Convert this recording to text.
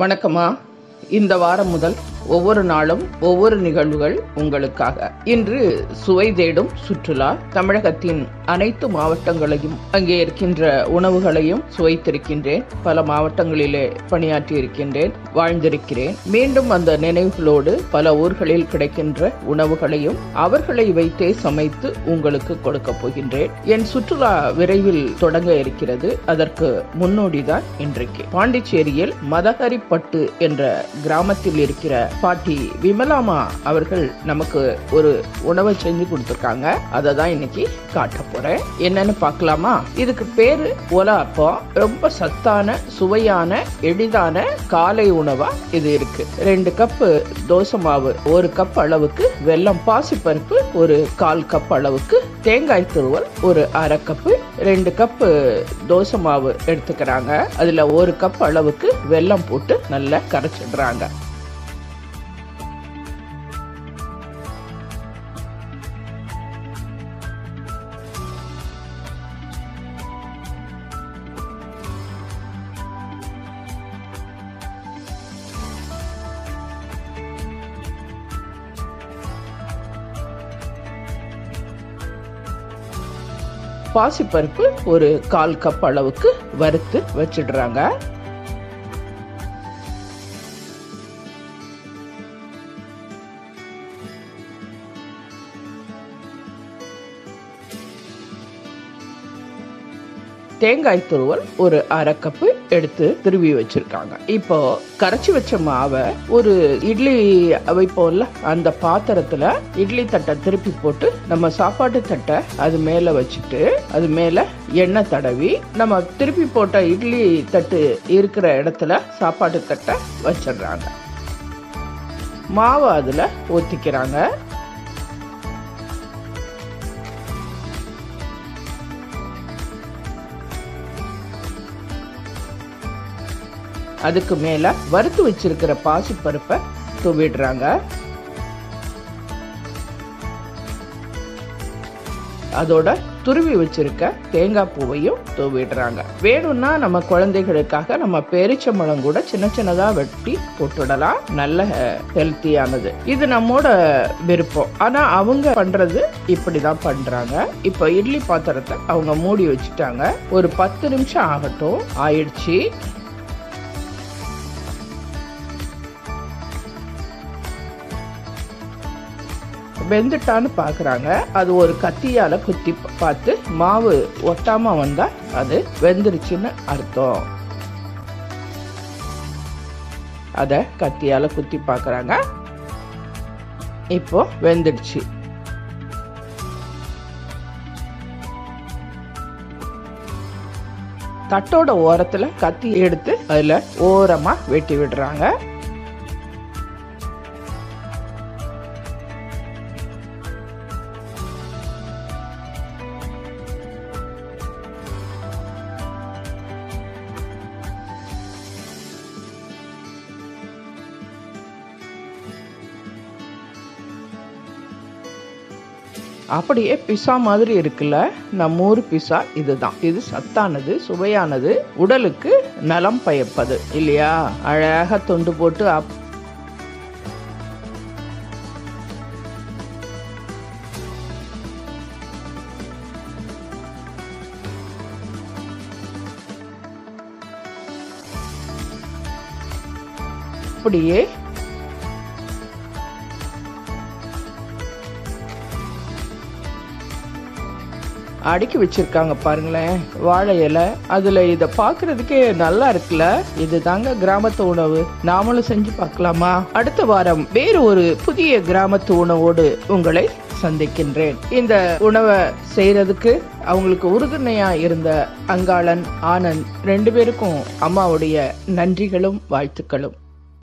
வணக்கமா இந்த வாரம் முதல் ஒவ்வொரு நாளும் ஒவ்வொரு நிகழ்வுகள் உங்களுக்காக. இன்று சுவை தேடும் சுற்றுலா தமிழகத்தின் அனைத்து மாவட்டங்களையும் அங்கே இருக்கின்ற உணவுகளையும் சுவைத்திருக்கின்றேன். பல மாவட்டங்களிலே பணியாற்றி இருக்கின்றேன் வாழ்ந்திருக்கிறேன். மீண்டும் அந்த நினைவுகளோடு பல ஊர்களில் கிடைக்கின்ற உணவுகளையும் அவர்களை வைத்தே சமைத்து உங்களுக்கு கொடுக்க போகின்றேன். என் சுற்றுலா விரைவில் தொடங்க இருக்கிறது. அதற்கு முன்னோடிதான் இன்றைக்கு. பாண்டிச்சேரியில் மதகரிப்பட்டு என்ற கிராமத்தில் இருக்கிற பாட்டி விமலாமா அவர்கள் நமக்கு ஒரு உணவை செஞ்சு கொடுத்துருக்காங்க. அதை தான் இன்னைக்கு காட்ட போறேன். என்னன்னு பார்க்கலாமா? இதுக்கு பேரு ஒல அப்பம் ரொம்ப சத்தான சுவையான எளிதான காலை உணவா இது இருக்கு. ரெண்டு கப்பு தோசை மாவு ஒரு கப் அளவுக்கு வெல்லம் பாசிப்பருப்பு ஒரு கால் கப் அளவுக்கு தேங்காய் துருவல் ஒரு அரை கப்பு ரெண்டு கப்பு தோசை மாவு எடுத்துக்கிறாங்க. அதுல ஒரு கப் அளவுக்கு வெல்லம் போட்டு நல்லா கரைச்சிடுறாங்க. பாசிப்பருப்பு ஒரு கால் கப் அளவுக்கு வறுத்து வச்சிடுறாங்க. தேங்காய் துருவல் ஒரு அரை கப்பு எடுத்து திருவி வச்சிருக்காங்க. இப்போ கரைச்சி வச்ச மாவை ஒரு இட்லி வைப்போம்ல அந்த பாத்திரத்துல இட்லி தட்டை திருப்பி போட்டு நம்ம சாப்பாட்டு தட்டை அது மேல வச்சுட்டு அது மேல எண்ணெய் தடவி நம்ம திருப்பி போட்ட இட்லி தட்டு இருக்கிற இடத்துல சாப்பாட்டு தட்டை வச்சிடுறாங்க. மாவை அதுல ஊத்திக்கிறாங்க. அதுக்கு மேல வறுத்து வச்சிருக்கிற பாசிப்பருப்பை தூவிடுறாங்க. அதோட துருவி வச்சிருக்க தேங்காய் பூவையும் தூவிடுறாங்க. வேணும்னா நம்ம குழந்தைகளுக்காக நம்ம பேரிச்சம்பழம் கூட சின்ன சின்னதா வெட்டி போட்டுடலாம். நல்ல ஹெல்த்தியானது இது நம்மோட விருப்பம். ஆனா அவங்க பண்றது இப்படிதான் பண்றாங்க. இப்ப இட்லி பாத்திரத்தை அவங்க மூடி வச்சுட்டாங்க. ஒரு பத்து நிமிஷம் ஆகட்டும். ஆயிடுச்சு. வெந்துட்டான்னு பார்க்குறாங்க அது ஒரு கத்தியால் குத்தி பார்த்து மாவு ஒட்டாமல் வந்தால் அது வெந்துருச்சுன்னு அர்த்தம். அதை கத்தியால் குத்தி பார்க்குறாங்க இப்போ வெந்துடுச்சு. தட்டோட ஓரத்தில் கத்தி எடுத்து அதில் ஓரமாக வெட்டி விடுறாங்க. அப்படியே பிஸா மாதிரி இருக்குல்ல? நம்ம ஊர் பிஸா இதுதான். இது சத்தானது சுவையானது உடலுக்கு நலம் பயப்பது. இல்லையா? அழகா தொண்டு போட்டு அப் அப்படியே அடுக்கி வச்சிருக்காங்க பாருங்களேன். வாழை இலை. அதுல இத பாக்குறதுக்கே நல்லா இருக்குல்ல? இது தாங்க கிராமத்து உணவு. நாமளும் செஞ்சு பார்க்கலாமா? அடுத்த வாரம் வேறு ஒரு புதிய கிராமத்து உணவோடு உங்களை சந்திக்கின்றேன். இந்த உணவை செய்யறதுக்கு அவங்களுக்கு உறுதுணையா இருந்த அங்காளன் ஆனந்த் ரெண்டு பேருக்கும் அம்மாவுடைய நன்றிகளும் வாழ்த்துக்களும்.